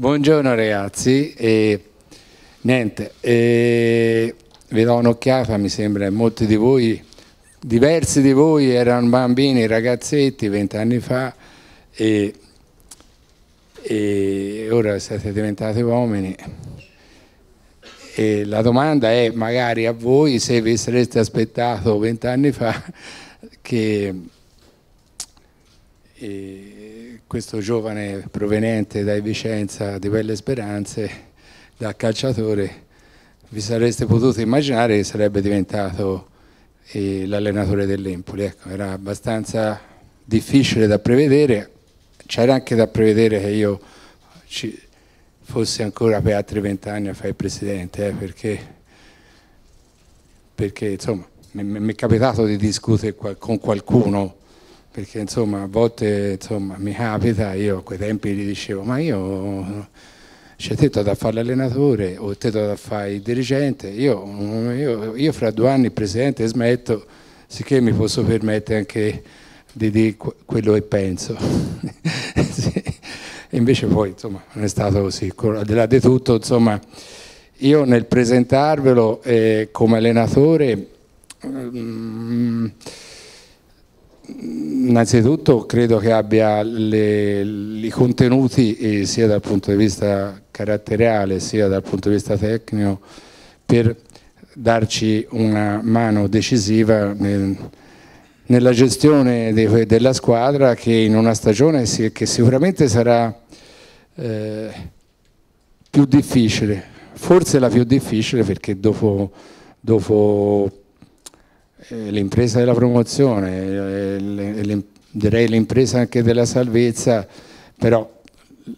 Buongiorno ragazzi, e, niente, e, vi do un'occhiata, mi sembra molti di voi, diversi di voi erano bambini, ragazzetti vent'anni fa e, e ora siete diventati uomini. E la domanda è magari a voi se vi sareste aspettato vent'anni fa che e questo giovane proveniente da Vicenza di Belle Speranze, da calciatore, vi sareste potuto immaginare che sarebbe diventato eh, l'allenatore dell'Empoli. Ecco, era abbastanza difficile da prevedere, c'era anche da prevedere che io ci, fossi ancora per altri vent'anni a fare il presidente, eh, perché, perché insomma mi è capitato di discutere con qualcuno perché insomma a volte insomma, mi capita, io a quei tempi gli dicevo ma io c'è tetto da fare l'allenatore o tetto da fare il dirigente, io, io, io, fra due anni presidente smetto, sicché mi posso permettere anche di dire quello che penso. sì. Invece poi insomma non è stato così, al di là di tutto insomma io nel presentarvelo eh, come allenatore mm, Innanzitutto credo che abbia le, i contenuti eh, sia dal punto di vista caratteriale sia dal punto di vista tecnico per darci una mano decisiva nel, nella gestione de, della squadra che in una stagione si, che sicuramente sarà eh, più difficile, forse la più difficile perché dopo, dopo l'impresa della promozione, eh, direi l'impresa anche della salvezza, però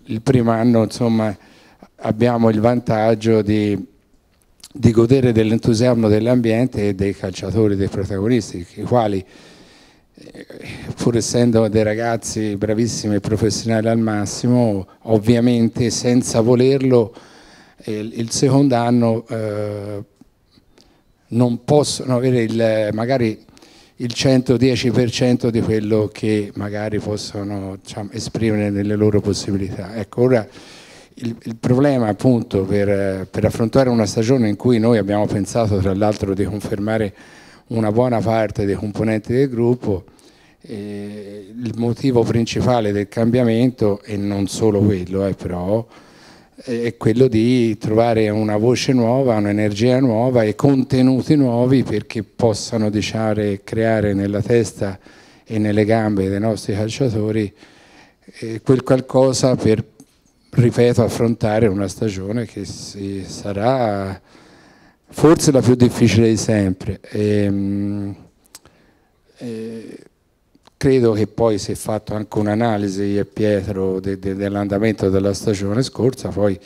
il primo anno insomma, abbiamo il vantaggio di, di godere dell'entusiasmo dell'ambiente e dei calciatori, dei protagonisti, i quali eh, pur essendo dei ragazzi bravissimi e professionali al massimo, ovviamente senza volerlo il secondo anno eh, non possono avere il, magari il 110% di quello che magari possono diciamo, esprimere nelle loro possibilità. Ecco, ora il, il problema appunto per, per, affrontare una stagione in cui noi abbiamo pensato tra l'altro di confermare una buona parte dei componenti del gruppo, eh, il motivo principale del cambiamento, e non solo quello eh, però, è quello di trovare una voce nuova, un'energia nuova e contenuti nuovi perché possano diciamo, creare nella testa e nelle gambe dei nostri calciatori eh, quel qualcosa per, ripeto, affrontare una stagione che sarà forse la più difficile di sempre. E, ehm, e, eh, Credo che poi si è fatto anche un'analisi a Pietro de, de, dell'andamento della stagione scorsa, poi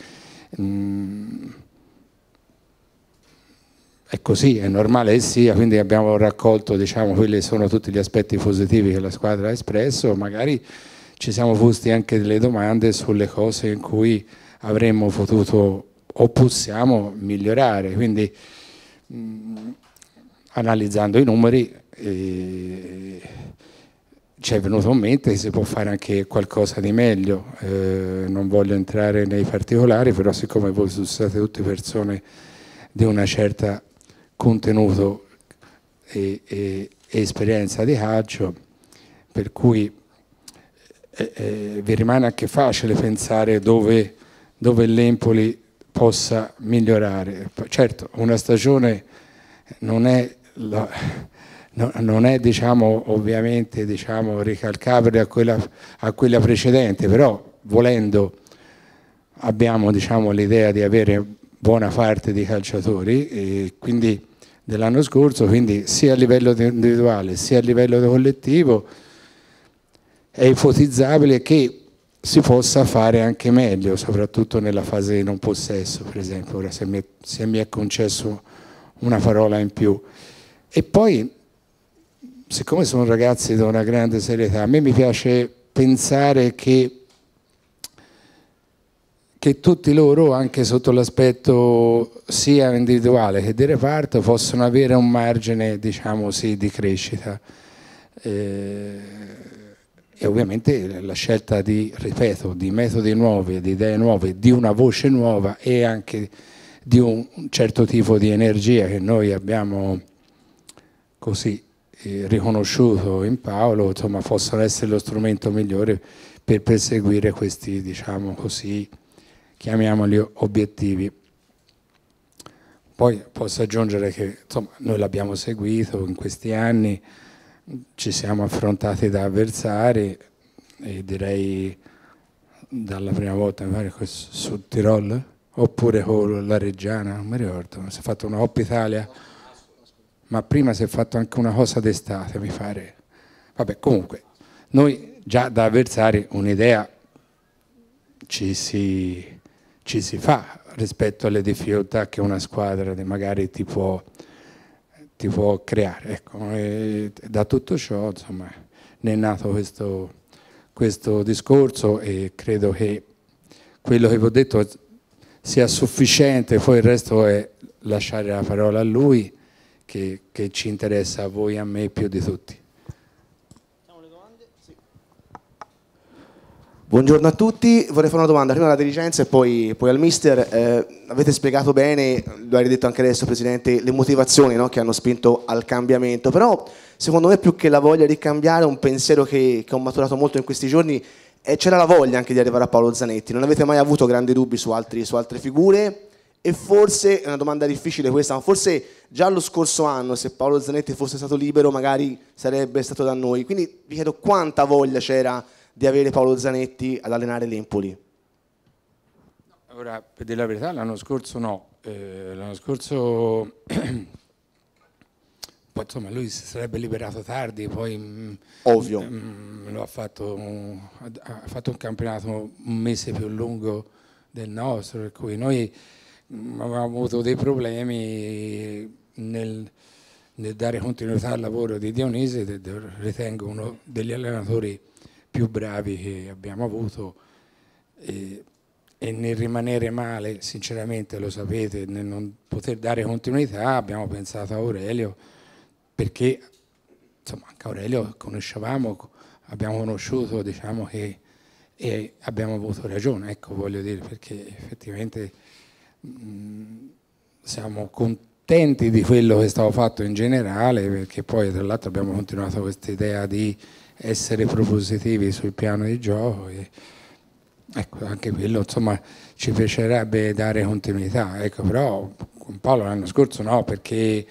mh, mm, è così, è normale che sia, quindi abbiamo raccolto diciamo, quelli sono tutti gli aspetti positivi che la squadra ha espresso, magari ci siamo posti anche delle domande sulle cose in cui avremmo potuto o possiamo migliorare, quindi mh, mm, analizzando i numeri eh, ci è venuto in mente che si può fare anche qualcosa di meglio, eh, non voglio entrare nei particolari, però siccome voi state tutte persone di una certa contenuto e, e, e esperienza di calcio, per cui eh, eh, vi rimane anche facile pensare dove, dove l'Empoli possa migliorare. Certo, una stagione non è la, no, non è diciamo, ovviamente diciamo, ricalcabile a quella, a quella, precedente, però volendo abbiamo diciamo, l'idea di avere buona parte di calciatori quindi, dell'anno scorso, quindi sia a livello individuale sia a livello collettivo è ipotizzabile che si possa fare anche meglio, soprattutto nella fase di non possesso, per esempio, ora se mi, se mi è concesso una parola in più. E poi siccome sono ragazzi di una grande serietà, a me mi piace pensare che, che tutti loro, anche sotto l'aspetto sia individuale che di reparto, possono avere un margine, diciamo sì, di crescita. Eh, e ovviamente la scelta di, ripeto, di metodi nuovi, di idee nuove, di una voce nuova e anche di un certo tipo di energia che noi abbiamo così riconosciuto in Paolo, insomma, possono essere lo strumento migliore per perseguire questi, diciamo così, chiamiamoli obiettivi. Poi posso aggiungere che insomma, noi l'abbiamo seguito in questi anni, ci siamo affrontati da avversari e direi dalla prima volta sul Tirol oppure con la Reggiana, non mi ricordo, si è fatto una Coppa Italia, ma prima si è fatto anche una cosa d'estate, mi pare. Vabbè, comunque, noi già da avversari un'idea ci si, ci si fa rispetto alle difficoltà che una squadra magari ti può ti può creare. Ecco. da tutto ciò insomma, ne è nato questo, questo discorso e credo che quello che vi ho detto sia sufficiente, poi il resto è lasciare la parola a lui che, che ci interessa a voi e a me più di tutti. Buongiorno a tutti, vorrei fare una domanda prima alla dirigenza e poi, poi al mister. Eh, avete spiegato bene, lo hai detto anche adesso Presidente, le motivazioni no, che hanno spinto al cambiamento, però secondo me più che la voglia di cambiare, un pensiero che, che ho maturato molto in questi giorni, è c'era la voglia anche di arrivare a Paolo Zanetti. Non avete mai avuto grandi dubbi su, altri, su altre figure? E forse, è una domanda difficile questa, ma forse già lo scorso anno se Paolo Zanetti fosse stato libero magari sarebbe stato da noi. Quindi vi chiedo quanta voglia c'era di avere Paolo Zanetti ad allenare l'Empoli? Ora, per dire la verità, l'anno scorso no. Eh, l'anno scorso poi insomma lui si sarebbe liberato tardi, poi mm, Ovvio. Mh, mm, lo ha fatto, ha fatto un campionato un mese più lungo del nostro, per cui noi avevamo avuto dei problemi nel, nel dare continuità al lavoro di Dionisi, ritengo uno degli allenatori più bravi che abbiamo avuto. E, e, nel rimanere male, sinceramente lo sapete, nel non poter dare continuità abbiamo pensato a Aurelio perché insomma anche Aurelio conoscevamo, abbiamo conosciuto diciamo che e abbiamo avuto ragione, ecco voglio dire, perché effettivamente siamo contenti di quello che è stato fatto in generale, perché poi tra l'altro abbiamo continuato questa idea di essere propositivi sul piano di gioco. E, ecco, anche quello insomma, ci piacerebbe dare continuità, ecco, però con Paolo l'anno scorso no, perché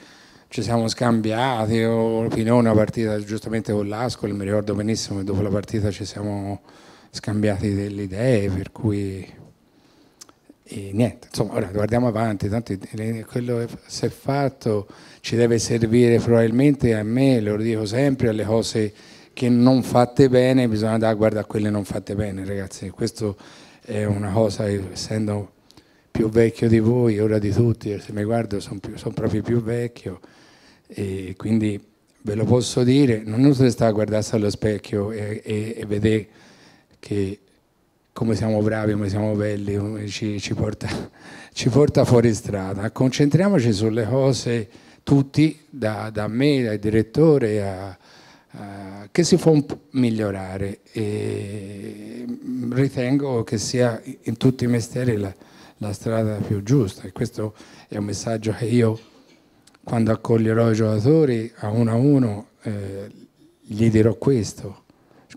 ci siamo scambiati, opinione una partita giustamente con l'Ascol, mi ricordo benissimo che dopo la partita ci siamo scambiati delle idee, per cui e niente, insomma, ora guardiamo avanti, tanto quello che si è fatto ci deve servire probabilmente a me, lo dico sempre, alle cose che non fatte bene, bisogna andare a guardare quelle non fatte bene, ragazzi. Questo è una cosa, essendo più vecchio di voi, ora di tutti, se mi guardo sono, son proprio più vecchio e quindi ve lo posso dire, non è utile stare a guardarsi allo specchio e, e, e vedere che come siamo bravi, come siamo belli, ci, ci, porta, ci porta fuori strada. Concentriamoci sulle cose tutti, da, da me, dal direttore a eh, che si può migliorare. E ritengo che sia in tutti i mestieri la, la strada più giusta. E questo è un messaggio che io quando accoglierò i giocatori a uno a uno eh, gli dirò questo.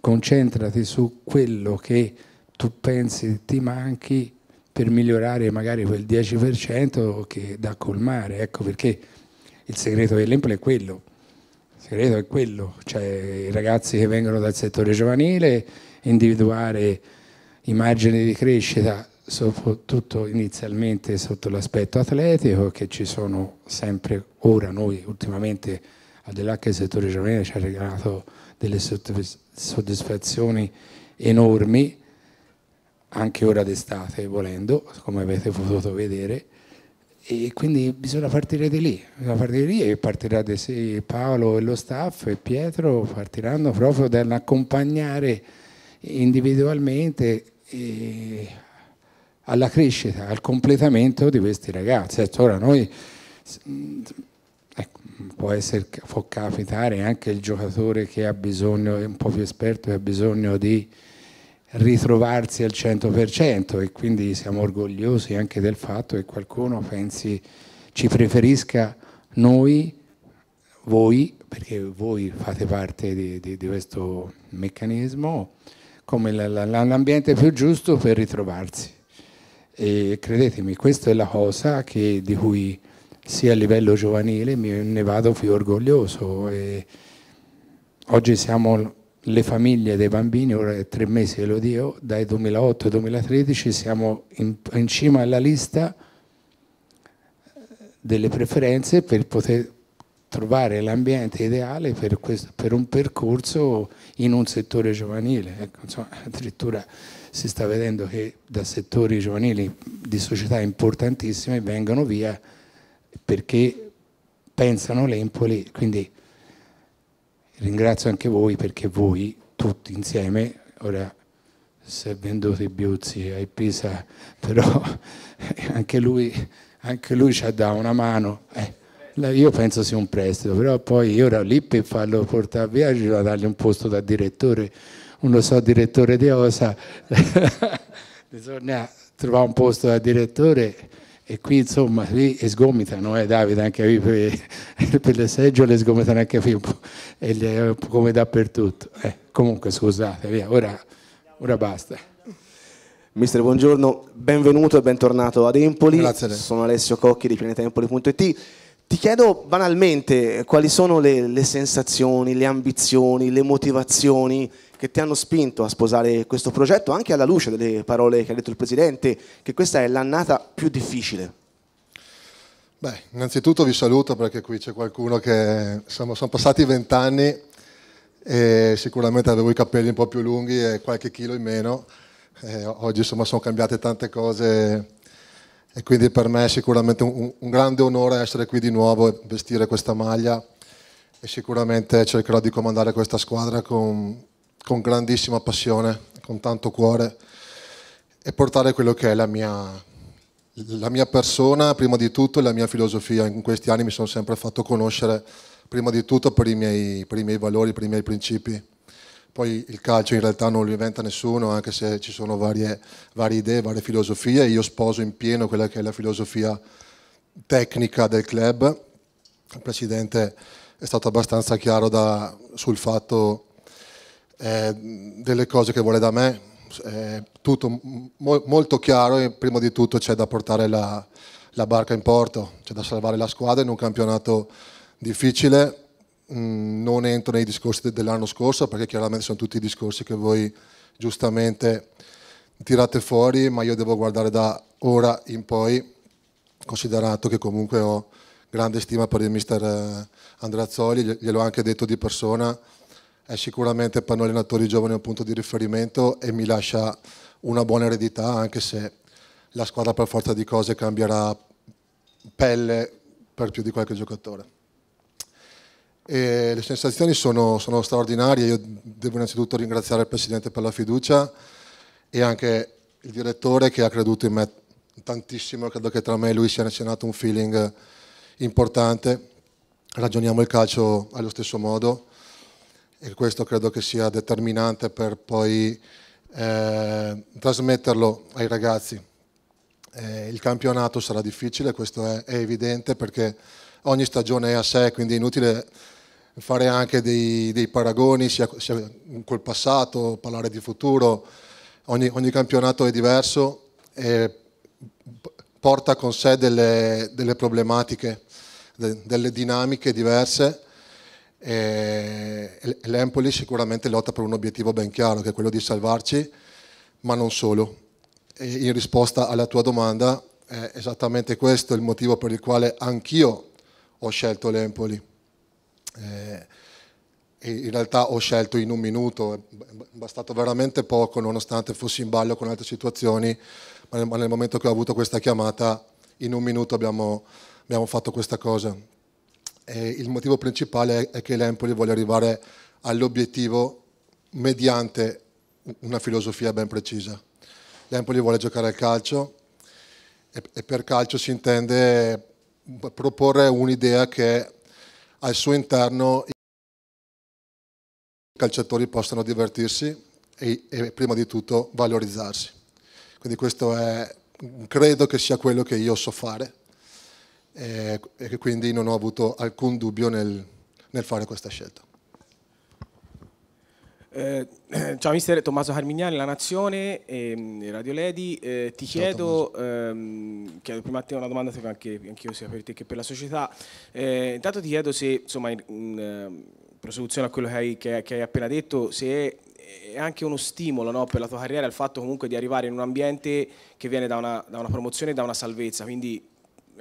Concentrati su quello che tu pensi ti manchi per migliorare magari quel 10% che da colmare ecco perché il segreto dell'Empoli è quello. Segreto è quello, cioè i ragazzi che vengono dal settore giovanile, individuare i margini di crescita soprattutto inizialmente sotto l'aspetto atletico che ci sono sempre ora. Noi ultimamente al di là che il settore giovanile ci ha regalato delle soddisfazioni enormi anche ora d'estate volendo come avete potuto vedere e quindi bisogna partire di lì, bisogna partire lì e partirà di sì Paolo e lo staff e Pietro partiranno proprio dall'accompagnare individualmente alla crescita, al completamento di questi ragazzi. Ecco, ora noi ecco, può, essere, può capitare anche il giocatore che ha bisogno, è un po' più esperto, e ha bisogno di ritrovarsi al 100% e quindi siamo orgogliosi anche del fatto che qualcuno pensi ci preferisca noi, voi, perché voi fate parte di, di, di questo meccanismo, come l'ambiente più giusto per ritrovarsi. E credetemi, questa è la cosa che, di cui sia a livello giovanile ne vado più orgoglioso. E oggi siamo le famiglie dei bambini, ora è tre mesi che lo dico, dai 2008 al 2013 siamo in, in cima alla lista delle preferenze per poter trovare l'ambiente ideale per, questo, per, un percorso in un settore giovanile. Ecco, insomma, addirittura si sta vedendo che da settori giovanili di società importantissime vengono via perché pensano l'Empoli, quindi ringrazio anche voi perché voi tutti insieme, ora si è venduto i Biuzzi ai Pisa, però anche lui, anche lui ci ha dato una mano. Eh, io penso sia un prestito, però poi ora lì per farlo portare via ci va dargli un posto da direttore, uno so direttore di Osa, bisogna trovare un posto da direttore e qui insomma lì sgomitano, eh, Davide, anche qui per, per, le seggiole sgomitano anche qui un po', e come dappertutto. Eh, comunque scusate, via, ora, ora basta. Mister, buongiorno, benvenuto e bentornato ad Empoli. Grazie. Sono Alessio Cocchi di pianetaempoli.it. Ti chiedo banalmente quali sono le, le sensazioni, le ambizioni, le motivazioni che ti hanno spinto a sposare questo progetto, anche alla luce delle parole che ha detto il Presidente, che questa è l'annata più difficile? Beh, innanzitutto vi saluto perché qui c'è qualcuno che insomma, sono passati vent'anni e sicuramente avevo i capelli un po' più lunghi e qualche chilo in meno. E oggi insomma sono cambiate tante cose e quindi per me è sicuramente un, un grande onore essere qui di nuovo e vestire questa maglia e sicuramente cercherò di comandare questa squadra con, con grandissima passione, con tanto cuore e portare quello che è la mia, la mia persona, prima di tutto, e la mia filosofia. In questi anni mi sono sempre fatto conoscere, prima di tutto, per i miei, per i miei valori, per i miei principi. Poi il calcio in realtà non lo inventa nessuno, anche se ci sono varie, varie idee, varie filosofie. Io sposo in pieno quella che è la filosofia tecnica del club. Il Presidente è stato abbastanza chiaro da, sul fatto eh, delle cose che vuole da me, è tutto mo molto chiaro e prima di tutto c'è da portare la, la barca in porto, c'è da salvare la squadra in un campionato difficile, mm, non entro nei discorsi dell'anno scorso perché chiaramente sono tutti discorsi che voi giustamente tirate fuori, ma io devo guardare da ora in poi, considerato che comunque ho grande stima per il mister eh, Andreazzoli, gliel'ho anche detto di persona, è sicuramente per noi allenatori giovani un punto di riferimento e mi lascia una buona eredità anche se la squadra per forza di cose cambierà pelle per più di qualche giocatore. E le sensazioni sono, sono straordinarie, io devo innanzitutto ringraziare il Presidente per la fiducia e anche il direttore che ha creduto in me tantissimo, credo che tra me e lui sia nato un feeling importante, ragioniamo il calcio allo stesso modo e questo credo che sia determinante per poi eh, trasmetterlo ai ragazzi. Eh, il campionato sarà difficile, questo è, è, evidente perché ogni stagione è a sé, quindi è inutile fare anche dei, dei paragoni sia, sia, col passato, parlare di futuro, ogni, ogni campionato è diverso e porta con sé delle, delle problematiche, de, delle dinamiche diverse L'Empoli sicuramente lotta per un obiettivo ben chiaro, che è quello di salvarci, ma non solo. E in risposta alla tua domanda, è esattamente questo il motivo per il quale anch'io ho scelto l'Empoli. Eh, in realtà ho scelto in un minuto, è bastato veramente poco nonostante fossi in ballo con altre situazioni, ma nel momento che ho avuto questa chiamata in un minuto abbiamo, abbiamo fatto questa cosa. E il motivo principale è che l'Empoli vuole arrivare all'obiettivo mediante una filosofia ben precisa. L'Empoli vuole giocare al calcio e per calcio si intende proporre un'idea che al suo interno i calciatori possano divertirsi e, e prima di tutto valorizzarsi. Quindi questo è, credo che sia quello che io so fare e, e quindi non ho avuto alcun dubbio nel, nel fare questa scelta. Eh, ciao mister Tommaso Carmignani, La Nazione, eh, Radio Ledi, eh, ti chiedo, ehm, chiedo prima a te una domanda che anche, anche io sia per te che per la società, eh, intanto ti chiedo se insomma in, in ehm, prosecuzione a quello che hai, che, che hai, appena detto, se è, è anche uno stimolo no, per la tua carriera il fatto comunque di arrivare in un ambiente che viene da una, da una promozione e da una salvezza, quindi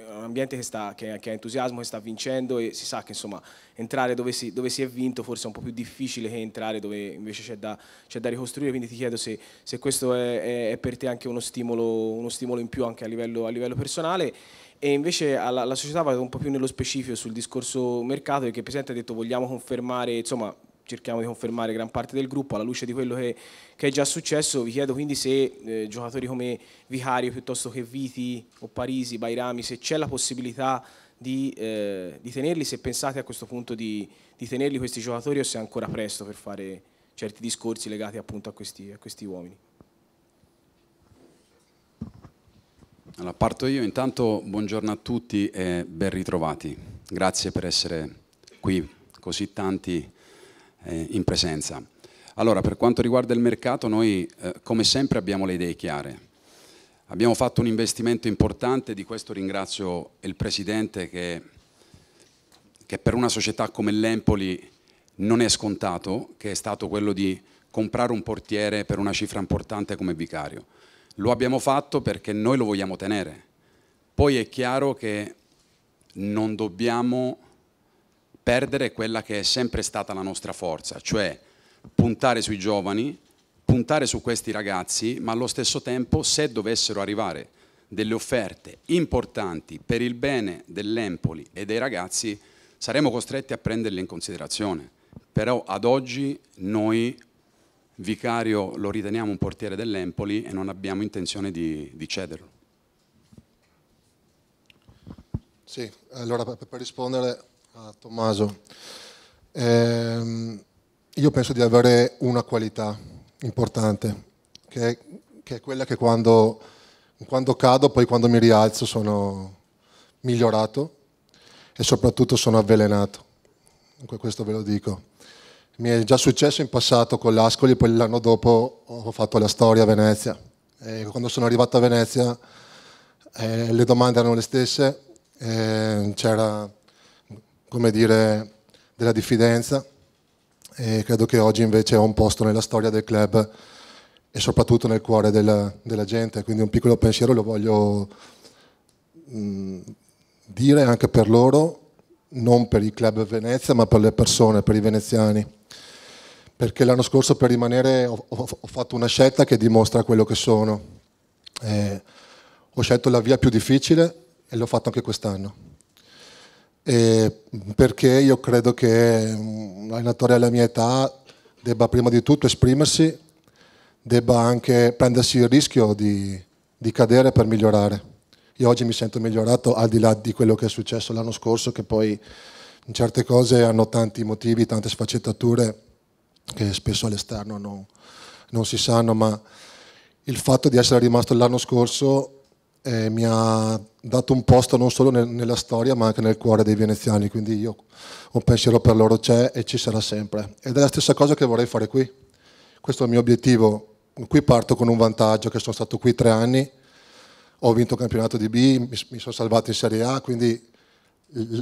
un ambiente che, sta, che, che, ha entusiasmo, che sta vincendo e si sa che insomma entrare dove si, dove si, è vinto forse è un po' più difficile che entrare dove invece c'è da, da ricostruire, quindi ti chiedo se, se questo è, è, per te anche uno stimolo, uno stimolo, in più anche a livello, a livello personale. E invece alla, alla società vado un po' più nello specifico sul discorso mercato perché il Presidente ha detto vogliamo confermare, insomma cerchiamo di confermare gran parte del gruppo alla luce di quello che, che è già successo. Vi chiedo quindi se eh, giocatori come Vicario piuttosto che Viti o Parisi, Bairami, se c'è la possibilità di, eh, di, tenerli, se pensate a questo punto di, di, tenerli questi giocatori o se è ancora presto per fare certi discorsi legati appunto a questi, a questi uomini. Allora, parto io, intanto buongiorno a tutti e ben ritrovati. Grazie per essere qui così tanti eh, in presenza. Allora, per quanto riguarda il mercato, noi eh, come sempre abbiamo le idee chiare. Abbiamo fatto un investimento importante, di questo ringrazio il Presidente che, che per una società come l'Empoli non è scontato, che è stato quello di comprare un portiere per una cifra importante come Vicario. Lo abbiamo fatto perché noi lo vogliamo tenere. Poi è chiaro che non dobbiamo perdere quella che è sempre stata la nostra forza, cioè puntare sui giovani, puntare su questi ragazzi, ma allo stesso tempo se dovessero arrivare delle offerte importanti per il bene dell'Empoli e dei ragazzi, saremo costretti a prenderle in considerazione. Però ad oggi noi Vicario lo riteniamo un portiere dell'Empoli e non abbiamo intenzione di, di cederlo. Sì, allora per rispondere a Tommaso. Eh, io penso di avere una qualità importante, che è, che è quella che quando, quando, cado, poi quando mi rialzo sono migliorato e soprattutto sono avvelenato. Questo ve lo dico. Mi è già successo in passato con l'Ascoli, poi l'anno dopo ho fatto la storia a Venezia. E quando sono arrivato a Venezia eh, le domande erano le stesse, eh, c'era come dire, della diffidenza. E credo che oggi invece ho un posto nella storia del club e soprattutto nel cuore della, della gente, quindi un piccolo pensiero lo voglio mh, dire anche per loro, non per il club Venezia ma per le persone, per i veneziani, perché l'anno scorso per rimanere ho, ho, ho fatto una scelta che dimostra quello che sono. Eh, ho scelto la via più difficile e l'ho fatto anche quest'anno eh, perché io credo che un allenatore alla mia età debba prima di tutto esprimersi, debba anche prendersi il rischio di, di cadere per migliorare. Io oggi mi sento migliorato al di là di quello che è successo l'anno scorso, che poi in certe cose hanno tanti motivi, tante sfaccettature che spesso all'esterno non, non si sanno, ma il fatto di essere rimasto l'anno scorso eh, mi ha dato un posto non solo nel, nella storia ma anche nel cuore dei veneziani, quindi io un pensiero per loro c'è e ci sarà sempre. Ed è la stessa cosa che vorrei fare qui. Questo è il mio obiettivo. Qui parto con un vantaggio che sono stato qui tre anni, ho vinto il campionato di B, mi, mi sono salvato in Serie A, quindi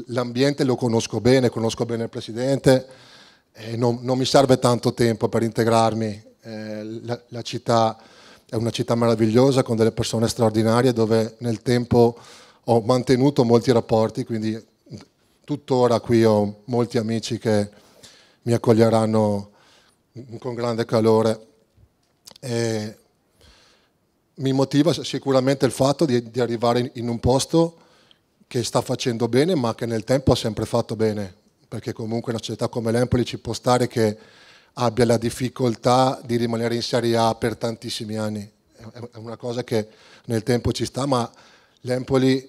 l'ambiente lo conosco bene, conosco bene il presidente non, non mi serve tanto tempo per integrarmi. Eh, la, la città è una città meravigliosa con delle persone straordinarie dove nel tempo ho mantenuto molti rapporti, quindi tuttora qui ho molti amici che mi accoglieranno con grande calore. E mi motiva sicuramente il fatto di, di arrivare in un posto che sta facendo bene ma che nel tempo ha sempre fatto bene, perché comunque una società come l'Empoli ci può stare che abbia la difficoltà di rimanere in Serie A per tantissimi anni. È una cosa che nel tempo ci sta, ma l'Empoli,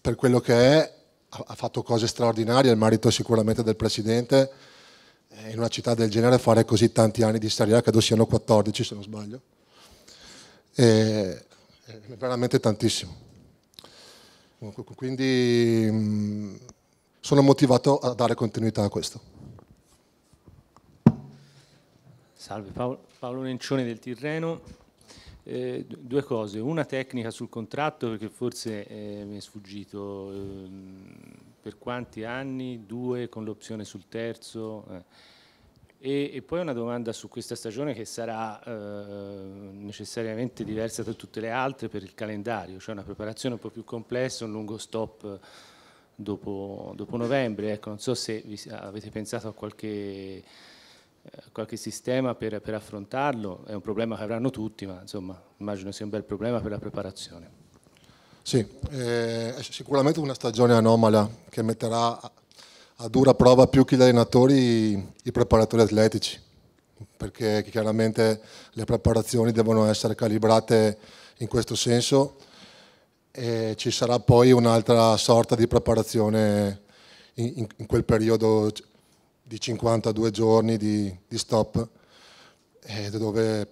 per quello che è, ha fatto cose straordinarie, il merito sicuramente del Presidente, in una città del genere fare così tanti anni di Serie A, credo siano 14 se non sbaglio, è veramente tantissimo. Quindi mh, sono motivato a dare continuità a questo. Salve, Paolo, Paolo Nencione del Tirreno. Eh, due cose, una tecnica sul contratto perché forse eh, mi è sfuggito eh, per quanti anni, due con l'opzione sul terzo eh. e, e, poi una domanda su questa stagione che sarà eh, necessariamente diversa da tutte le altre per il calendario, cioè una preparazione un po' più complessa, un lungo stop dopo, dopo novembre, ecco, non so se vi, avete pensato a qualche qualche sistema per, per, affrontarlo, è un problema che avranno tutti, ma insomma immagino sia un bel problema per la preparazione. Sì, eh, è sicuramente una stagione anomala che metterà a dura prova più che gli allenatori i preparatori atletici, perché chiaramente le preparazioni devono essere calibrate in questo senso e ci sarà poi un'altra sorta di preparazione in quel periodo di 52 giorni di, di stop, eh, dove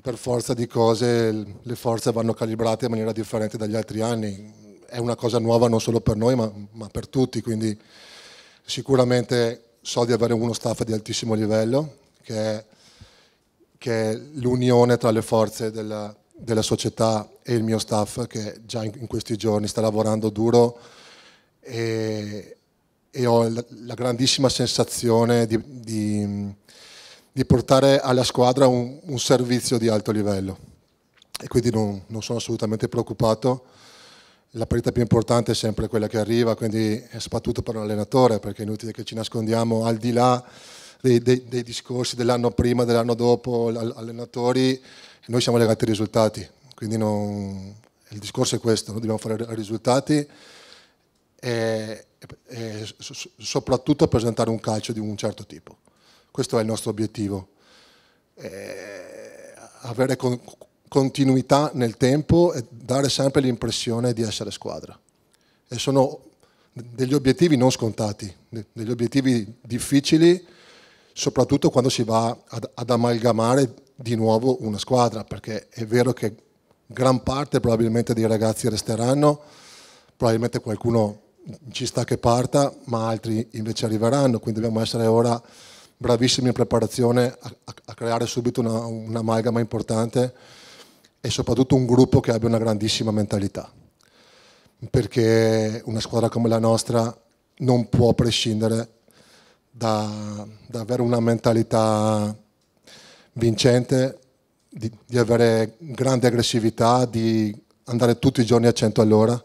per forza di cose le forze vanno calibrate in maniera differente dagli altri anni. È una cosa nuova non solo per noi ma, ma per tutti, quindi sicuramente so di avere uno staff di altissimo livello, che è, che è l'unione tra le forze della, della, società e il mio staff, che già in, in questi giorni sta lavorando duro e, e ho la, grandissima sensazione di, di, di, portare alla squadra un, un, servizio di alto livello. E quindi non, non, sono assolutamente preoccupato. La partita più importante è sempre quella che arriva, quindi è soprattutto per l'allenatore, perché è inutile che ci nascondiamo al di là dei, dei, dei discorsi dell'anno prima, dell'anno dopo, allenatori, noi siamo legati ai risultati, quindi non, il discorso è questo, noi dobbiamo fare risultati e, e soprattutto presentare un calcio di un certo tipo. Questo è il nostro obiettivo. Eh, avere con, continuità nel tempo e dare sempre l'impressione di essere squadra. E sono degli obiettivi non scontati, degli obiettivi difficili, soprattutto quando si va ad, ad amalgamare di nuovo una squadra, perché è vero che gran parte probabilmente dei ragazzi resteranno, probabilmente qualcuno ci sta che parta, ma altri invece arriveranno, quindi dobbiamo essere ora bravissimi in preparazione a, a creare subito una, un'amalgama importante e soprattutto un gruppo che abbia una grandissima mentalità, perché una squadra come la nostra non può prescindere da, da avere una mentalità vincente, di, di avere grande aggressività, di andare tutti i giorni a 100 all'ora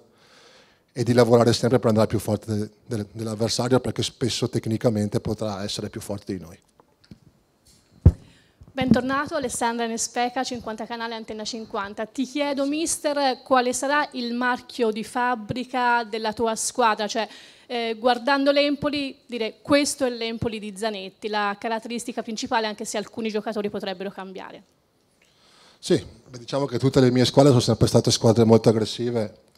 e di lavorare sempre per andare più forte dell'avversario perché spesso tecnicamente potrà essere più forte di noi. Bentornato Alessandra Nespeca, 50 canale Antenna 50. Ti chiedo, mister, quale sarà il marchio di fabbrica della tua squadra? Cioè, eh, guardando l'Empoli, dire questo è l'Empoli di Zanetti, la caratteristica principale, anche se alcuni giocatori potrebbero cambiare. Sì, diciamo che tutte le mie squadre sono sempre state squadre molto aggressive,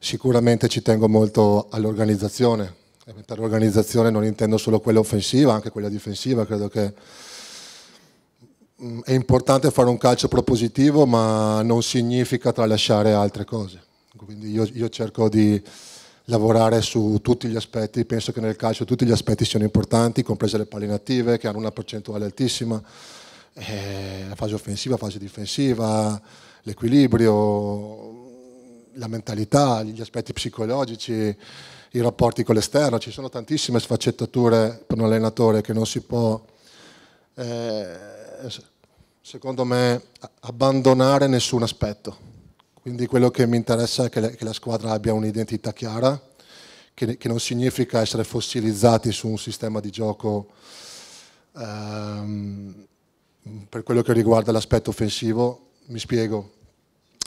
Sicuramente ci tengo molto all'organizzazione, per l'organizzazione non intendo solo quella offensiva, anche quella difensiva, credo che mm, è importante fare un calcio propositivo ma non significa tralasciare altre cose, quindi io, io cerco di lavorare su tutti gli aspetti, penso che nel calcio tutti gli aspetti siano importanti, comprese le palle inattive che hanno una percentuale altissima, eh, la fase offensiva, la fase difensiva, l'equilibrio, la mentalità, gli aspetti psicologici, i rapporti con l'esterno, ci sono tantissime sfaccettature per un allenatore che non si può, eh, secondo me, abbandonare nessun aspetto. Quindi quello che mi interessa è che, le, che la squadra abbia un'identità chiara, che, che, non significa essere fossilizzati su un sistema di gioco ehm, per quello che riguarda l'aspetto offensivo. Mi spiego,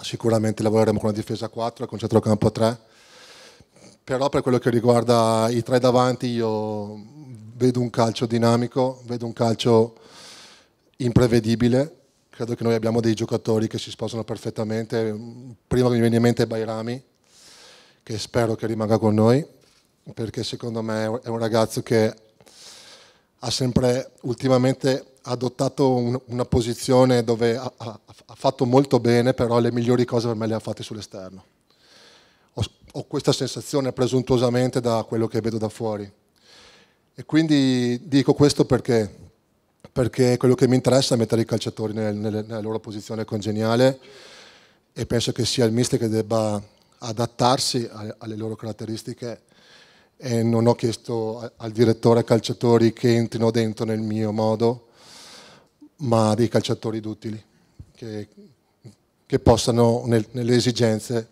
sicuramente lavoreremo con la difesa 4 con centrocampo 3 però per quello che riguarda i tre davanti io vedo un calcio dinamico vedo un calcio imprevedibile. Credo che noi abbiamo dei giocatori che si sposano perfettamente. Prima che mi viene in mente Bairami che spero che rimanga con noi perché secondo me è un ragazzo che ha sempre ultimamente adottato un, una posizione dove ha, ha, ha, fatto molto bene, però le migliori cose per me le ha fatte sull'esterno. Ho, ho questa sensazione presuntuosamente da quello che vedo da fuori. E quindi dico questo perché, perché quello che mi interessa è mettere i calciatori nel, nel, nella loro posizione congeniale e penso che sia il mister che debba adattarsi alle loro caratteristiche e non ho chiesto al direttore calciatori che entrino dentro nel mio modo, ma dei calciatori duttili, che, che possano nel, nelle esigenze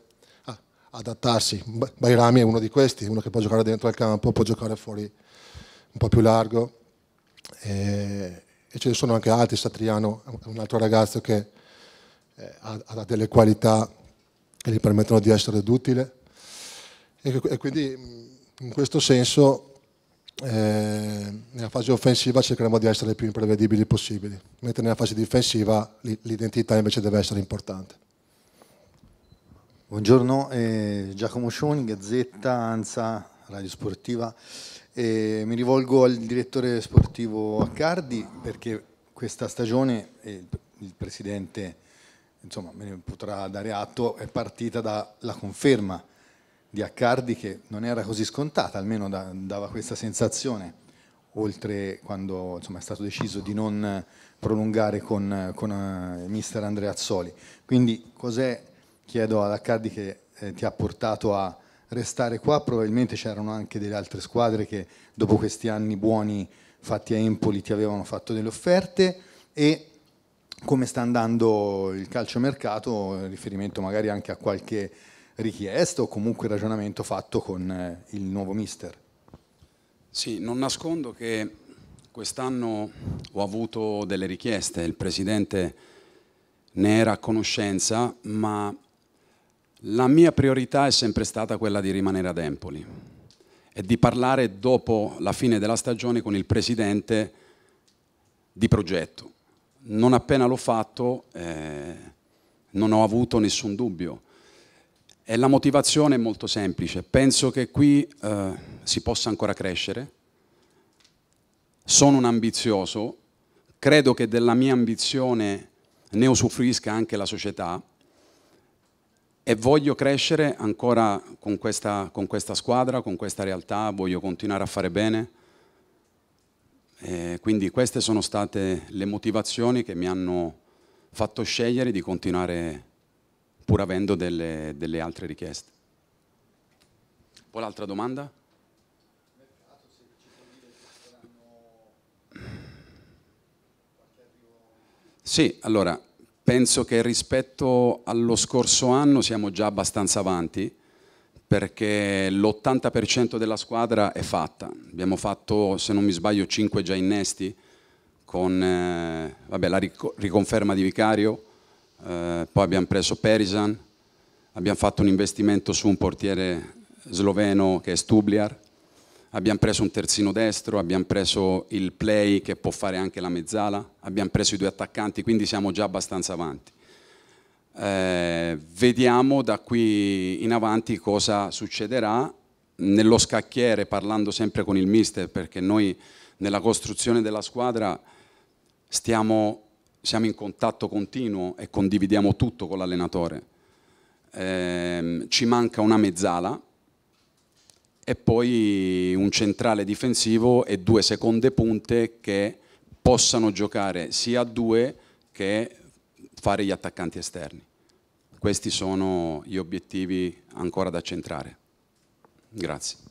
ah, adattarsi. Bairami è uno di questi, uno che può giocare dentro al campo, può giocare fuori un po' più largo. E, e ce ne sono anche altri, Satriano è un altro ragazzo che eh, ha, ha, delle qualità che gli permettono di essere duttile. E, e quindi in questo senso eh, nella fase offensiva cercheremo di essere il più imprevedibili possibili, mentre nella fase difensiva l'identità invece deve essere importante. Buongiorno, eh, Giacomo Scioni, Gazzetta, ANSA, Radio Sportiva. Eh, mi rivolgo al direttore sportivo Accardi perché questa stagione, il, il Presidente insomma, me ne potrà dare atto, è partita dalla conferma di Accardi che non era così scontata, almeno da, dava questa sensazione, oltre quando insomma, è stato deciso di non prolungare con, con uh, mister Andreazzoli. Quindi cos'è, chiedo ad Accardi, che eh, ti ha portato a restare qua? Probabilmente c'erano anche delle altre squadre che dopo questi anni buoni fatti a Empoli ti avevano fatto delle offerte e come sta andando il calciomercato, in riferimento magari anche a qualche richiesta o comunque ragionamento fatto con eh, il nuovo mister. Sì, non nascondo che quest'anno ho avuto delle richieste, il Presidente ne era a conoscenza, ma la mia priorità è sempre stata quella di rimanere ad Empoli e di parlare dopo la fine della stagione con il Presidente di progetto. Non appena l'ho fatto eh, non ho avuto nessun dubbio e la motivazione è molto semplice. Penso che qui eh, si possa ancora crescere. Sono un ambizioso, credo che della mia ambizione ne usufruisca anche la società e voglio crescere ancora con questa, con questa squadra, con questa realtà, voglio continuare a fare bene. E quindi queste sono state le motivazioni che mi hanno fatto scegliere di continuare pur avendo delle, delle altre richieste. Poi l'altra domanda? Sì, allora, penso che rispetto allo scorso anno siamo già abbastanza avanti perché l'80% della squadra è fatta. Abbiamo fatto, se non mi sbaglio, 5 già innesti con eh, vabbè, la riconferma di Vicario, eh, poi abbiamo preso Perisan, abbiamo fatto un investimento su un portiere sloveno che è Stubliar, abbiamo preso un terzino destro, abbiamo preso il play che può fare anche la mezzala, abbiamo preso i due attaccanti, quindi siamo già abbastanza avanti. Eh, vediamo da qui in avanti cosa succederà. Nello scacchiere, parlando sempre con il mister, perché noi nella costruzione della squadra stiamo siamo in contatto continuo e condividiamo tutto con l'allenatore. Eh, ci manca una mezzala e poi un centrale difensivo e due seconde punte che possano giocare sia a due che fare gli attaccanti esterni. Questi sono gli obiettivi ancora da centrare. Grazie.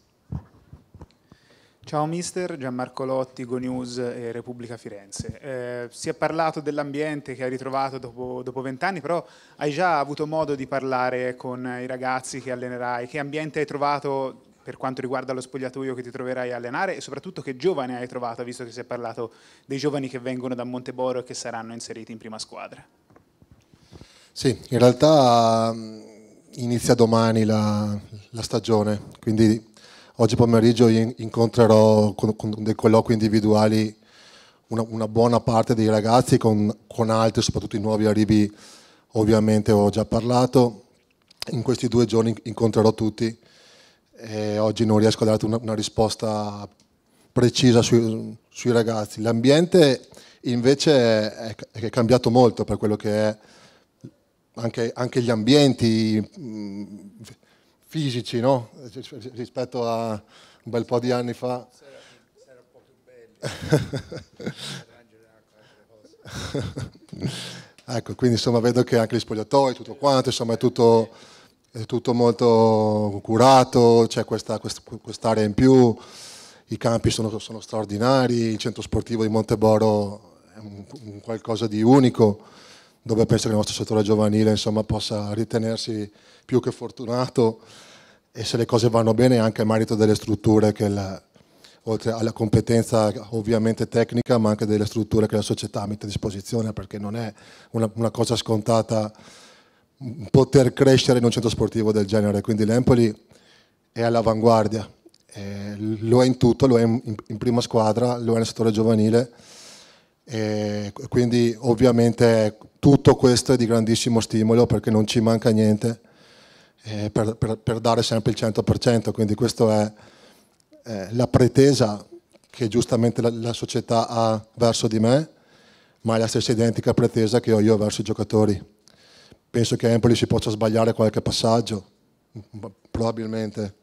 Ciao mister, Gianmarco Lotti, Go News e Repubblica Firenze. Eh, si è parlato dell'ambiente che hai ritrovato dopo vent'anni, però hai già avuto modo di parlare con i ragazzi che allenerai. Che ambiente hai trovato per quanto riguarda lo spogliatoio che ti troverai a allenare e soprattutto che giovane hai trovato, visto che si è parlato dei giovani che vengono da Monteboro e che saranno inseriti in prima squadra? Sì, in realtà mm, inizia domani la, la stagione, quindi Oggi pomeriggio incontrerò con, con dei colloqui individuali una, una, buona parte dei ragazzi, con, con, altri, soprattutto i nuovi arrivi, ovviamente ho già parlato. In questi due giorni incontrerò tutti e oggi non riesco a darti una, una risposta precisa sui, sui ragazzi. L'ambiente invece è, è, cambiato molto per quello che è anche, anche gli ambienti mh, fisici no? rispetto a un bel po' di anni fa. Era un po' più bello. ecco, quindi insomma vedo che anche gli spogliatoi, tutto quanto, insomma è tutto, è tutto molto curato, c'è questa, quest, quest'area in più, i campi sono, sono, straordinari, il centro sportivo di Monteboro è un, un qualcosa di unico, dove penso che il nostro settore giovanile insomma, possa ritenersi più che fortunato e se le cose vanno bene anche a merito delle strutture che la, oltre alla competenza ovviamente tecnica ma anche delle strutture che la società mette a disposizione perché non è una, una cosa scontata poter crescere in un centro sportivo del genere. Quindi l'Empoli è all'avanguardia eh, lo è in tutto, lo è in, in, prima squadra, lo è nel settore giovanile e quindi ovviamente tutto questo è di grandissimo stimolo perché non ci manca niente eh, per, per, per, dare sempre il 100%, quindi questa è eh, la pretesa che giustamente la, la, società ha verso di me, ma è la stessa identica pretesa che ho io verso i giocatori. Penso che Empoli si possa sbagliare qualche passaggio, probabilmente,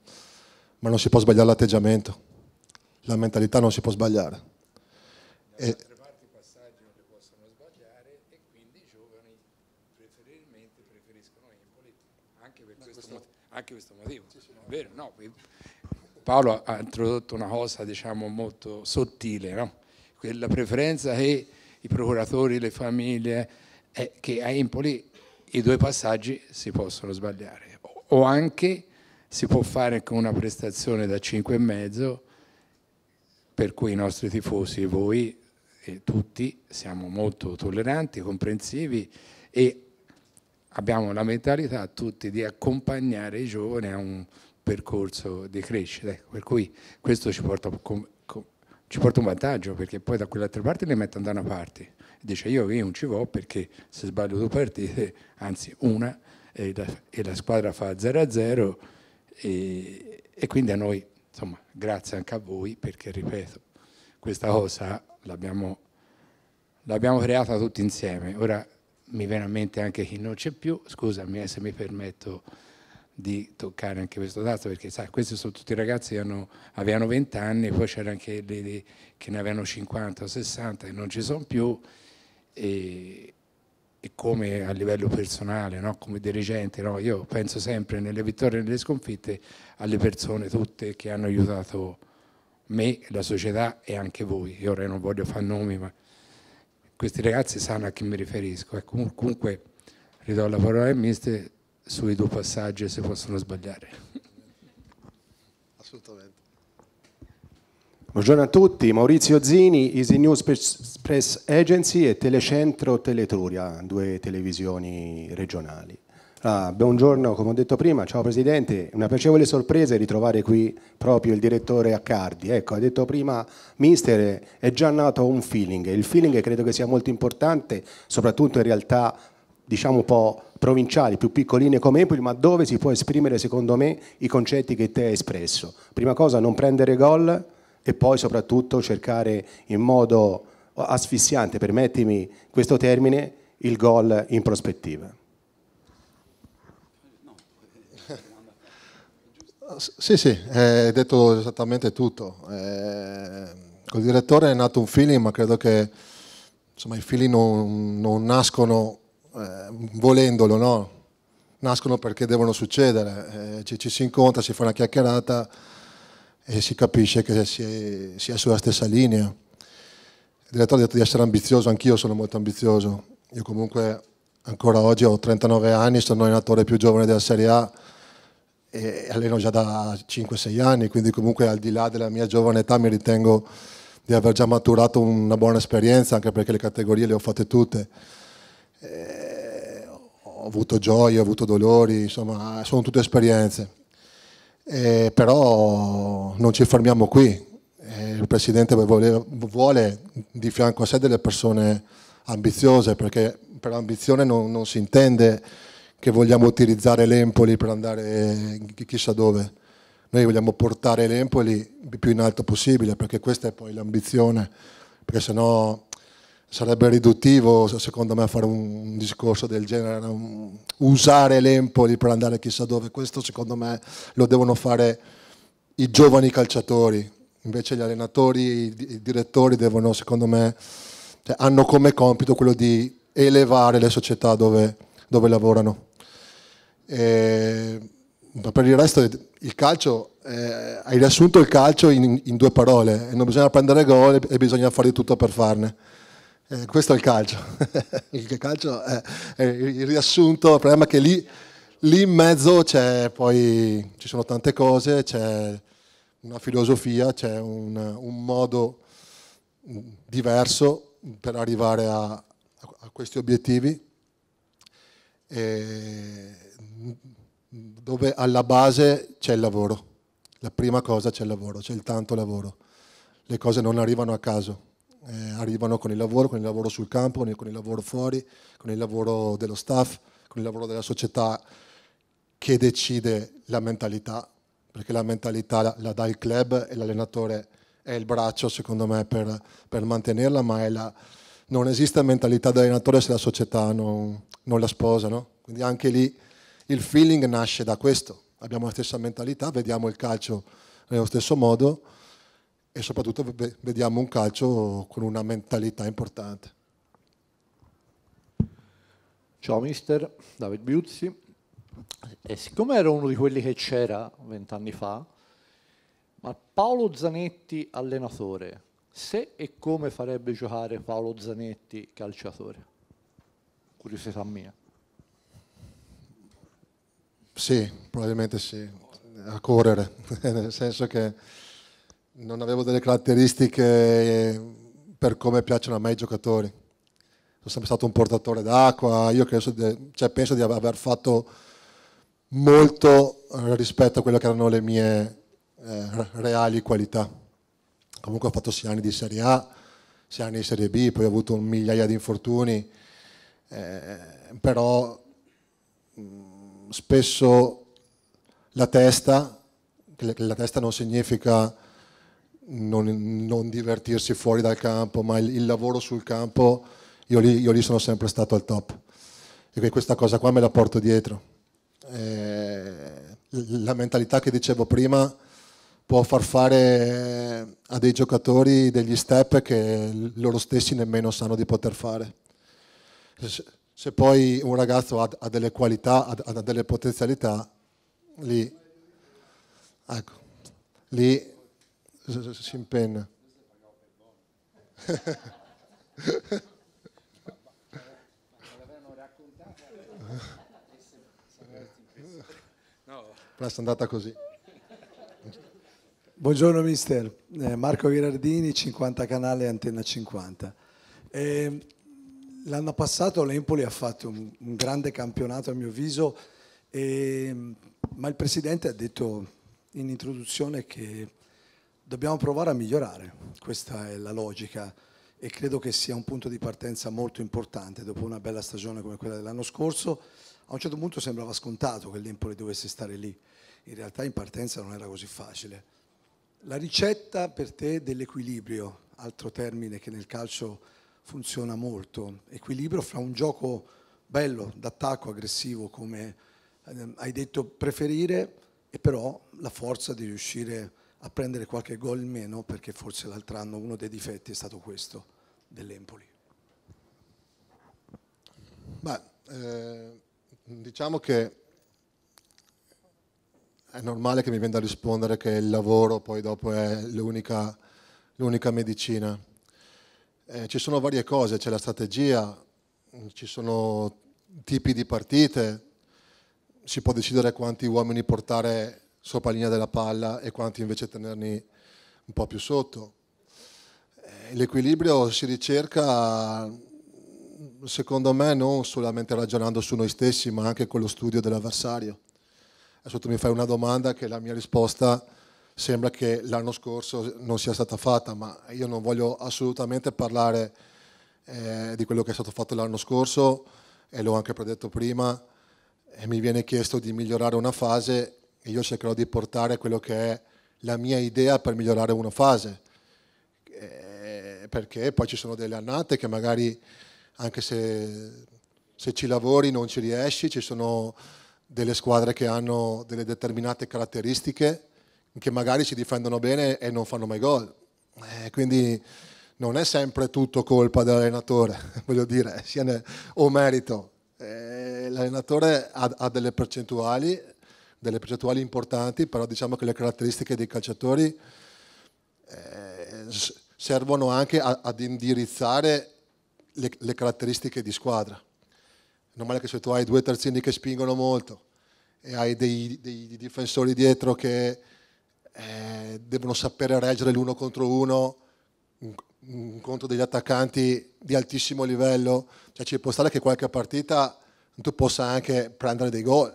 ma non si può sbagliare l'atteggiamento, la mentalità non si può sbagliare. E, anche questo motivo. Vero? No, Paolo ha introdotto una cosa diciamo molto sottile, no? quella preferenza che i procuratori, le famiglie, è che a Empoli i due passaggi si possono sbagliare o anche si può fare con una prestazione da 5,5 per cui i nostri tifosi e voi e tutti siamo molto tolleranti, comprensivi e abbiamo la mentalità tutti di accompagnare i giovani a un percorso di crescita, ecco, per cui questo ci porta, ci porta, un vantaggio perché poi da quell'altra parte li mettono da una parte, dice io, io non ci vo perché se sbaglio due partite, anzi una, e la, e la squadra fa 0-0 e, e quindi a noi, insomma, grazie anche a voi perché ripeto, questa cosa l'abbiamo creata tutti insieme. Ora mi viene a mente anche chi non c'è più, scusami eh, se mi permetto di toccare anche questo dato, perché sai, questi sono tutti ragazzi che hanno, avevano 20 anni, poi c'era anche quelli che ne avevano 50 o 60 e non ci sono più, e, e come a livello personale, no? come dirigente, no? io penso sempre nelle vittorie e nelle sconfitte alle persone tutte che hanno aiutato me, la società e anche voi. Io ora non voglio fare nomi, ma questi ragazzi sanno a chi mi riferisco. Ecco, comunque ridò la parola al mister sui due passaggi se possono sbagliare. Assolutamente. Buongiorno a tutti, Maurizio Zini, Easy News Press Agency e Telecentro Teletruria, due televisioni regionali. Ah, buongiorno, come ho detto prima, ciao Presidente, una piacevole sorpresa ritrovare qui proprio il direttore Accardi. Ecco, ha detto prima Mister, è già nato un feeling, il feeling credo che sia molto importante, soprattutto in realtà diciamo un po' provinciali, più piccoline come Empoli, ma dove si può esprimere secondo me i concetti che te hai espresso. Prima cosa non prendere gol e poi soprattutto cercare in modo asfissiante, permettimi questo termine, il gol in prospettiva. Sì, sì, hai detto esattamente tutto. Eh, con il direttore è nato un feeling, ma credo che insomma, i feeling non, non nascono eh, volendolo, no? nascono perché devono succedere. Eh, ci, ci, si incontra, si fa una chiacchierata e si capisce che si è, si è sulla stessa linea. Il direttore ha detto di essere ambizioso, anch'io sono molto ambizioso. Io comunque ancora oggi ho 39 anni, sono l'allenatore più giovane della Serie A e alleno già da 5-6 anni, quindi comunque al di là della mia giovane età mi ritengo di aver già maturato una buona esperienza, anche perché le categorie le ho fatte tutte. E ho avuto gioie, ho avuto dolori, insomma, sono tutte esperienze. E però non ci fermiamo qui. E il Presidente vuole, vuole, di fianco a sé delle persone ambiziose, perché per ambizione non, non si intende che vogliamo utilizzare l'Empoli per andare chissà dove. noi vogliamo portare l'Empoli più in alto possibile, perché questa è poi l'ambizione, perché sennò sarebbe riduttivo secondo me fare un discorso del genere, usare l'Empoli per andare chissà dove, questo secondo me lo devono fare i giovani calciatori, invece gli allenatori, i direttori devono secondo me, cioè, hanno come compito quello di elevare le società dove, dove lavorano. E, ma per il resto il calcio, eh, hai riassunto il calcio in, in due parole, non bisogna prendere gol e bisogna fare di tutto per farne. Eh, questo è il calcio. il calcio è, è, il riassunto, il problema è che lì, lì in mezzo poi, ci sono tante cose, c'è una filosofia, c'è un, un modo diverso per arrivare a, a questi obiettivi, dove alla base c'è il lavoro. La prima cosa c'è il lavoro, c'è il tanto lavoro. Le cose non arrivano a caso eh, arrivano con il lavoro, con il lavoro sul campo, con il, con il lavoro fuori, con il lavoro dello staff, con il lavoro della società che decide la mentalità, perché la mentalità la, la dà il club e l'allenatore è il braccio secondo me per, per mantenerla, ma la, non esiste mentalità dell'allenatore se la società non, non la sposa. No? Quindi anche lì il feeling nasce da questo, abbiamo la stessa mentalità, vediamo il calcio nello stesso modo e soprattutto vediamo un calcio con una mentalità importante. Ciao mister, David Biuzzi. E siccome ero uno di quelli che c'era vent'anni fa, ma Paolo Zanetti allenatore, se e come farebbe giocare Paolo Zanetti calciatore? Curiosità mia. Sì, probabilmente sì, a correre, nel senso che non avevo delle caratteristiche per come piacciono a me i giocatori. Sono sempre stato un portatore d'acqua, io de, cioè penso di aver fatto molto rispetto a quelle che erano le mie eh, reali qualità. Comunque ho fatto sei anni di Serie A, sei anni di Serie B, poi ho avuto migliaia di infortuni, eh, però mh, mm, spesso la testa, la testa non significa non, non, divertirsi fuori dal campo, ma il, il lavoro sul campo, io lì, io lì, sono sempre stato al top. E questa cosa qua me la porto dietro. Eh, la mentalità che dicevo prima può far fare a dei giocatori degli step che loro stessi nemmeno sanno di poter fare. Se, poi un ragazzo ha, delle qualità, ha, delle potenzialità, lì, ecco, lì si impenna. Però è andata così. Buongiorno mister, eh, Marco Gherardini, 50 canale Antenna 50. Eh, l'anno passato l'Empoli ha fatto un, grande campionato a mio avviso, ma il Presidente ha detto in introduzione che dobbiamo provare a migliorare, questa è la logica e credo che sia un punto di partenza molto importante dopo una bella stagione come quella dell'anno scorso. A un certo punto sembrava scontato che l'Empoli dovesse stare lì, in realtà in partenza non era così facile. La ricetta per te dell'equilibrio, altro termine che nel calcio funziona molto, equilibrio fra un gioco bello, d'attacco, aggressivo, come ehm, hai detto preferire, e però la forza di riuscire a prendere qualche gol in meno perché forse l'altro anno uno dei difetti è stato questo dell'Empoli. Beh, eh, diciamo che è normale che mi venga a rispondere che il lavoro poi dopo è l'unica, l'unica medicina. Eh, ci sono varie cose, c'è la strategia, ci sono tipi di partite, si può decidere quanti uomini portare sopra la linea della palla e quanti invece tenerli un po' più sotto. Eh, l'equilibrio si ricerca, secondo me, non solamente ragionando su noi stessi, ma anche con lo studio dell'avversario. Adesso tu mi fai una domanda che la mia risposta sembra che l'anno scorso non sia stata fatta, ma io non voglio assolutamente parlare eh, di quello che è stato fatto l'anno scorso e l'ho anche predetto prima e mi viene chiesto di migliorare una fase e io cercherò di portare quello che è la mia idea per migliorare una fase. Eh, perché poi ci sono delle annate che magari anche se, se ci lavori non ci riesci, ci sono delle squadre che hanno delle determinate caratteristiche che magari si difendono bene e non fanno mai gol. Eh, quindi non è sempre tutto colpa dell'allenatore, voglio dire, ne, o merito. Eh, l'allenatore ha, ha, delle percentuali, delle percentuali importanti, però diciamo che le caratteristiche dei calciatori eh, servono anche a, ad indirizzare le, le, caratteristiche di squadra. Normale che se tu hai due terzini che spingono molto e hai dei, dei difensori dietro che eh, devono sapere reggere l'uno contro uno, contro degli attaccanti di altissimo livello, cioè ci può stare che qualche partita tu possa anche prendere dei gol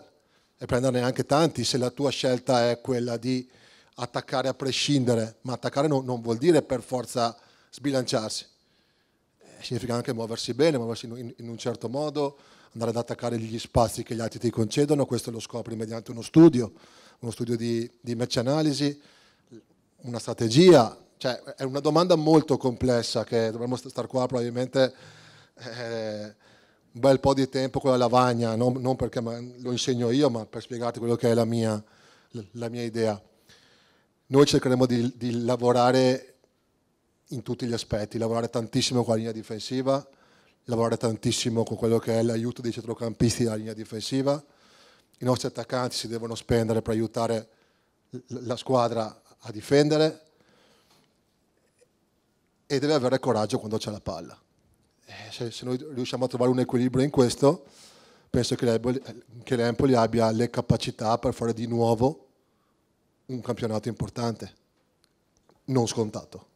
e prenderne anche tanti se la tua scelta è quella di attaccare a prescindere, ma attaccare non, non vuol dire per forza sbilanciarsi, eh, significa anche muoversi bene, muoversi in, in, un certo modo, andare ad attaccare gli spazi che gli altri ti concedono, questo lo scopri mediante uno studio, uno studio di, di match analisi, una strategia, cioè, è una domanda molto complessa che dovremmo stare qua probabilmente eh, un bel po' di tempo con la lavagna, non, non, perché lo insegno io, ma per spiegarti quello che è la mia, la mia idea. Noi cercheremo di, di, lavorare in tutti gli aspetti, lavorare tantissimo con la linea difensiva, lavorare tantissimo con quello che è l'aiuto dei centrocampisti della linea difensiva. I nostri attaccanti si devono spendere per aiutare la squadra a difendere e deve avere coraggio quando c'è la palla. Eh, se, se, noi riusciamo a trovare un equilibrio in questo, penso che l'Empoli, che l'Empoli abbia le capacità per fare di nuovo un campionato importante, non scontato.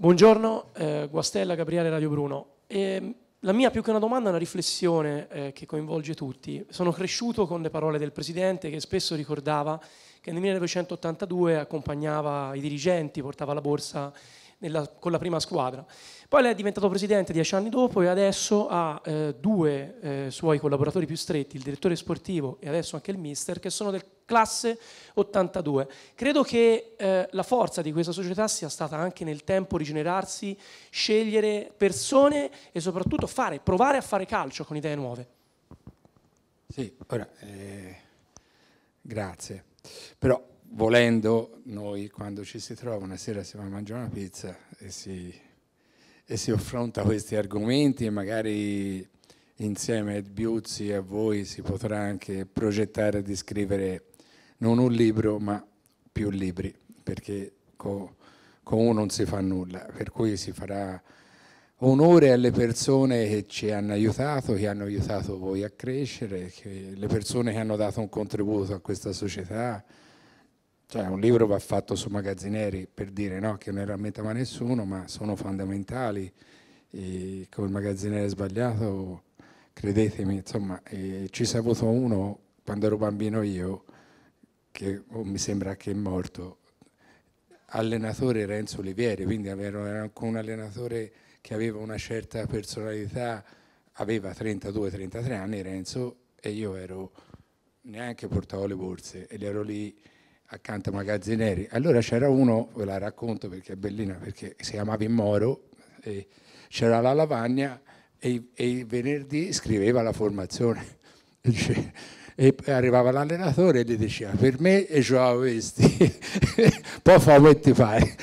Buongiorno, eh, Guastella, Gabriele Radio Bruno. Eh, la mia più che una domanda è una riflessione eh, che coinvolge tutti. Sono cresciuto con le parole del Presidente che spesso ricordava che nel 1982 accompagnava i dirigenti, portava la borsa nella, con la prima squadra. Poi lei è diventato presidente dieci anni dopo e adesso ha eh, due eh, suoi collaboratori più stretti, il direttore sportivo e adesso anche il mister, che sono del classe 82. Credo che eh, la forza di questa società sia stata anche nel tempo rigenerarsi, scegliere persone e soprattutto fare, provare a fare calcio con idee nuove. Sì, ora, eh, grazie. Però volendo, noi quando ci si trova una sera si va a mangiare una pizza e si, e si affronta questi argomenti e magari insieme a Biuzzi e a voi si potrà anche progettare di scrivere non un libro ma più libri, perché con, con uno non si fa nulla, per cui si farà onore alle persone che ci hanno aiutato, che hanno aiutato voi a crescere, le persone che hanno dato un contributo a questa società. Cioè un libro va fatto su magazzinieri per dire no, che non rammenta mai nessuno, ma sono fondamentali. E con il magazziniere sbagliato, credetemi, insomma, ci si è avuto uno quando ero bambino io, che oh, mi sembra che è morto, allenatore Renzo Olivieri, quindi era anche un allenatore che aveva una certa personalità, aveva 32-33 anni Renzo e io ero, neanche portavo le borse ed ero lì accanto a Magazzinieri. Allora c'era uno, ve la racconto perché è bellina, perché si chiamava Immoro, c'era la lavagna e, e il venerdì scriveva la formazione. e arrivava l'allenatore e gli diceva per me e giocavo questi poi fa come ti fai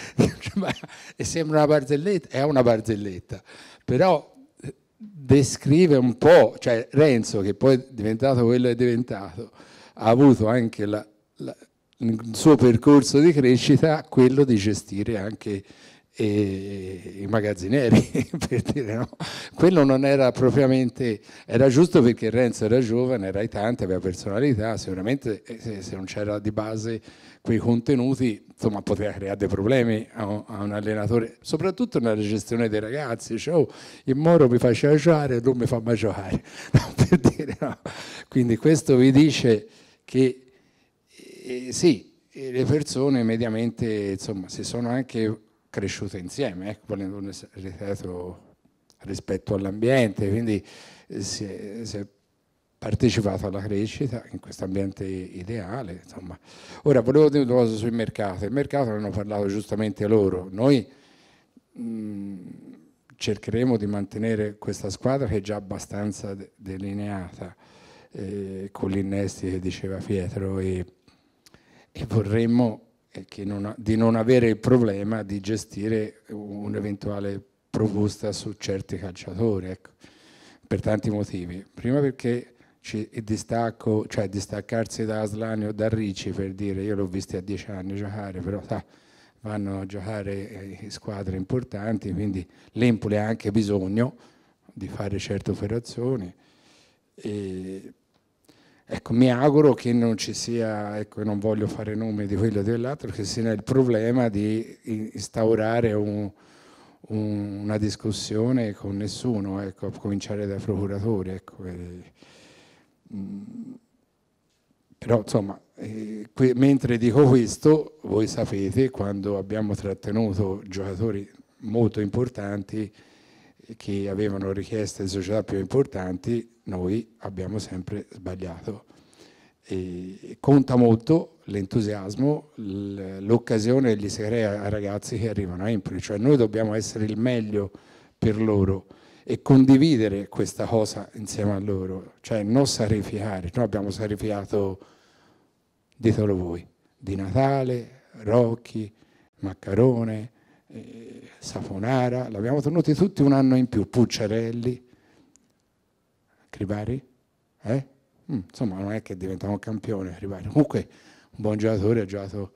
e sembra una barzelletta è una barzelletta però eh, descrive un po' cioè Renzo che poi è diventato quello che è diventato ha avuto anche la, la, il suo percorso di crescita quello di gestire anche e i magazzinieri, per dire no. Quello non era propriamente, era giusto perché Renzo era giovane, era aiutante, aveva personalità, sicuramente eh, se non c'era di base quei contenuti, insomma, poteva creare dei problemi a un, allenatore, soprattutto nella gestione dei ragazzi, cioè, oh, il Moro mi faceva giocare e non mi fa mai giocare, per dire no. Quindi questo vi dice che eh, sì, le persone mediamente, insomma, si sono anche cresciute insieme, ecco, volendo un rispetto all'ambiente, quindi eh, si è, si è, partecipato alla crescita in questo ambiente ideale. Insomma. Ora volevo dire una cosa sul mercato, il mercato ne hanno parlato giustamente loro, noi mh, cercheremo di mantenere questa squadra che è già abbastanza de delineata eh, con l'innesti che diceva Pietro e, e vorremmo eh, non di non avere il problema di gestire un'eventuale proposta su certi calciatori, ecco, per tanti motivi. Prima perché il distacco, cioè distaccarsi da Aslani o da Ricci per dire io l'ho visti a dieci anni giocare, però sa, vanno a giocare in squadre importanti, quindi l'Empoli ha anche bisogno di fare certe operazioni. E, ecco, mi auguro che non ci sia, ecco, non voglio fare nomi di quello e dell'altro, che sia il problema di instaurare un, un, una discussione con nessuno, ecco, a cominciare dai procuratori. Ecco, e, Mm. però insomma, eh, que mentre dico questo, voi sapete, quando abbiamo trattenuto giocatori molto importanti che avevano richieste di società più importanti, noi abbiamo sempre sbagliato. E conta molto l'entusiasmo, l'occasione che gli si crea ai ragazzi che arrivano a Empoli, cioè noi dobbiamo essere il meglio per loro e condividere questa cosa insieme a loro, cioè non sacrificare. Noi abbiamo sacrificato, ditelo voi, di Natale, Rocchi, Maccarone, eh, Safonara, l'abbiamo tenuti tutti un anno in più, Pucciarelli, Cribari, eh? mm, insomma non è che diventava campione Cribari, comunque un buon giocatore ha giocato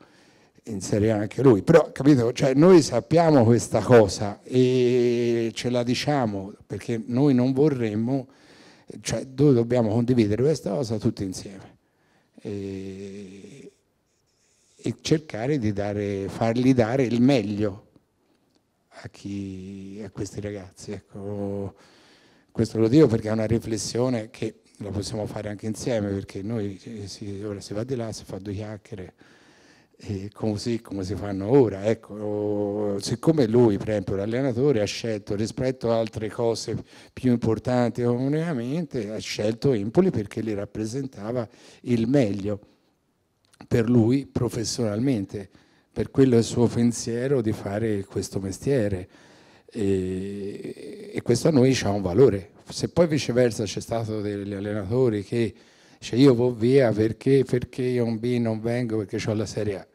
in Serie A anche lui, però capito, cioè, noi sappiamo questa cosa e ce la diciamo perché noi non vorremmo, cioè noi dobbiamo condividere questa cosa tutti insieme. E, e cercare di dare, fargli dare il meglio a, chi, a questi ragazzi. Ecco, questo lo dico perché è una riflessione che la possiamo fare anche insieme perché noi si, ora si va di là, si fa due chiacchiere così come si fanno ora. Ecco, siccome lui, per esempio, l'allenatore ha scelto rispetto a altre cose più importanti comunemente, ha scelto Empoli perché gli rappresentava il meglio per lui professionalmente, per quello è il suo pensiero di fare questo mestiere. E, e questo a noi ha un valore. Se poi viceversa c'è stato degli allenatori che dice io vado via perché, perché io un B non vengo perché ho la Serie A.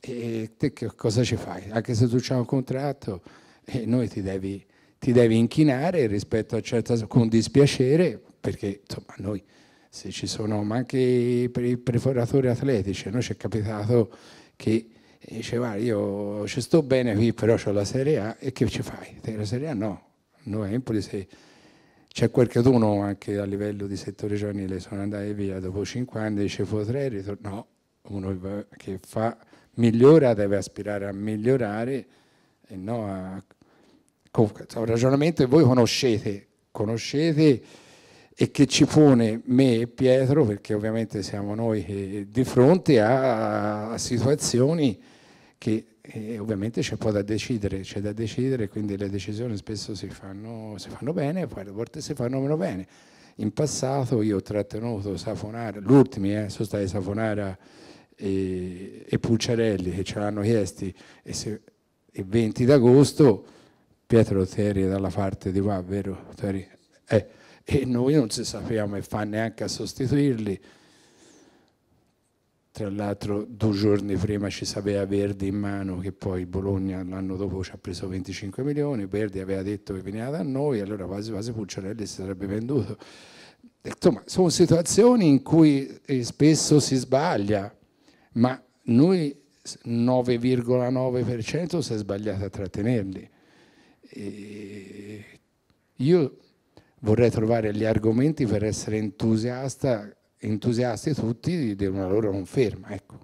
E te che cosa ci fai? Anche se tu hai un contratto, eh, noi ti devi, ti devi, inchinare rispetto a certa con dispiacere, perché insomma noi se ci sono, ma anche i preparatori atletici, a noi ci è capitato che eh, diceva io ci sto bene qui, però ho la Serie A. E che ci fai? La Serie A no, noi Empoli se c'è qualcuno anche a livello di settore giovanile sono andati via dopo cinque anni dice potrei ritornare no uno che fa migliora deve aspirare a migliorare e no a un ragionamento che voi conoscete conoscete e che ci pone me e Pietro perché ovviamente siamo noi di fronte a, a situazioni che e ovviamente c'è poi da decidere, c'è da decidere, quindi le decisioni spesso si fanno, si fanno bene, poi a volte si fanno meno bene. In passato io ho trattenuto Safonara, gli ultimi eh, sono stati Safonara e, e Pulciarelli che ce l'hanno chiesti e, se, il 20 d'agosto Pietro Terri dalla parte di qua, vero? Eh, e noi non si sapevamo e fa neanche a sostituirli tra l'altro due giorni prima ci sapeva Verdi in mano che poi Bologna l'anno dopo ci ha preso 25 milioni, Verdi aveva detto che veniva da noi, allora quasi quasi Pucciarelli si sarebbe venduto. Insomma, sono situazioni in cui eh, spesso si sbaglia, ma noi 9,9% si è sbagliato a trattenerli. E io vorrei trovare gli argomenti per essere entusiasta entusiasti tutti di una loro conferma. Ecco.